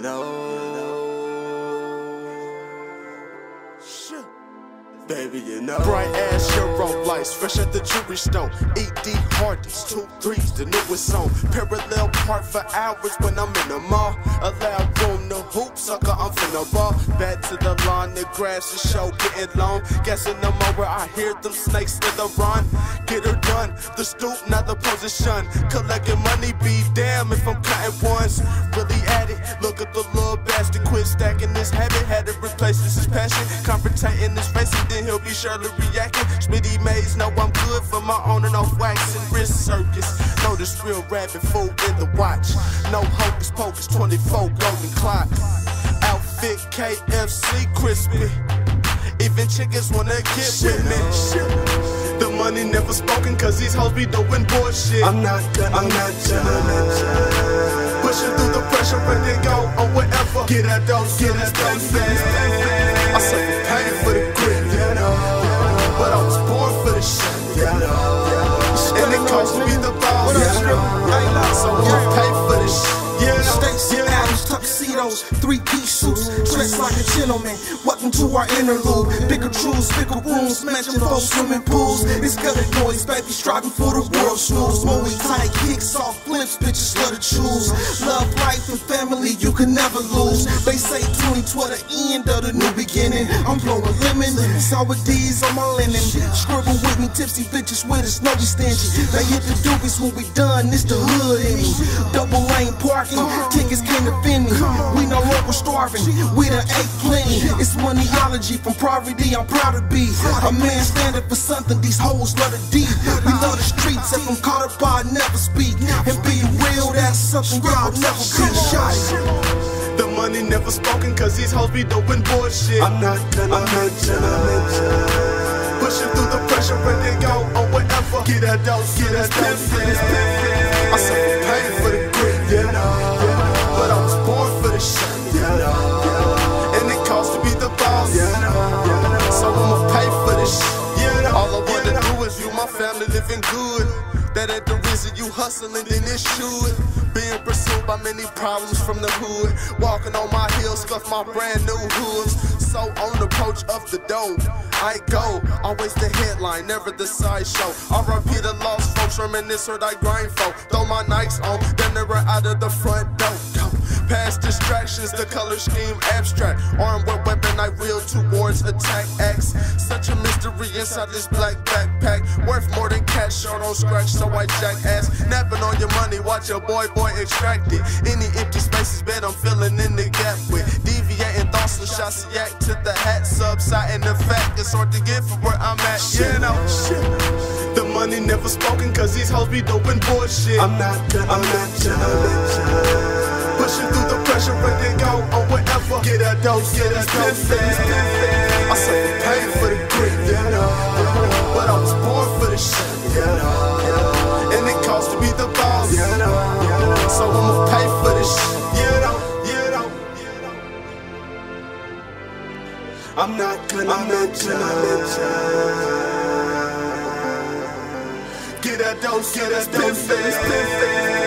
know. Baby, you know. Bright ass hero lights, fresh at the jewelry store. ED hardest, two threes, the newest song. Parallel park for hours when I'm in the mall. Allow room to hoop, sucker, I'm finna ball. Back to the lawn, the grass is show getting long. Guessing more where I hear them snakes to the run. Get her done, the stoop, not the position. Collecting money, be damn if I'm cutting ones. Really this habit. Had to replace this is passion. Confrontating his face, and then he'll be surely reacting. Smitty Mays know I'm good for my on and off wax and wrist circus. Know this real rabbit fool in the watch. No hocus pocus, 24 golden clock. Outfit KFC crispy. Even chickens wanna get with me. The money never spoken, cause these hoes be doing bullshit. I'm not gonna I'm not. Pushing through the pressure and then go. Get that dose, get that dose. I suffer pain for the grit, You know. but I was born for the shit. And it cost me the balls. Yeah. So I'ma pay for this shit. Yeah, Stacy Adams, tuxedos, three piece suits, dressed like a gentleman. Welcome to our interlude. Bigger truths, bigger rooms, mansion for swimming pools. It's gutter noise, baby, striving for the world schools. Moe tight kicks off flips, bitches love to choose. Family, you can never lose. They say 2012 the end of the new beginning. I'm blowing lemon, sour D's on my linen. Skribble with me, tipsy bitches with us, no we stingy. They hit the doobies when we done, it's the hood in me. Double lane parking, tickets can't offend me. We no longer starving, we done ate plenty. It's moneyology from poverty, I'm proud to be. A man standing for something, these hoes love the deep. We love the streets, if I'm caught up, I never speak. And be something y'all never be shot. the money never spoken, cause these hoes be doing bullshit. I'm not gonna let you. Pushing through the pressure and then go on whatever. Get that dose, get that dose. I suffer pain for the grit, You know. but I was born for the shit. You know. And it costs to be the boss. You know. So I'ma pay for this shit. All I wanna do is view my family living good. That ain't the reason you hustling, then it should. Being pursued by many problems from the hood. Walking on my heels, scuff my brand new hoods. So on the approach of the dope, I go. Always the headline, never the sideshow. I rip the lost folks, reminisce what I grind for. Throw my Nikes on, then they run out of the front door. Go. Past distractions, the color scheme abstract. Armed with weapon, I wheel towards attack X. Such a mystery inside this black backpack. Worth more than cash, short on scratch, so I jack ass. Napping on your money, watch your boy, boy extract it. Any empty spaces, bet I'm filling in the gap with. Deviating thoughts and shots, react to the hat, subsiding the fact. It's hard to get from where I'm at, you know. The money never spoken, cause these hoes be doing bullshit. I'm not gonna let you. Pushing through the pressure and then go on whatever. Get a dose, get a dose. I suffer pain for the grit, You know. but I was born for the shit. You know. And it costs to be the boss. You know. So I'ma pay for this shit. You know, know, you know. I'm not gonna. Get a dose, get that dose.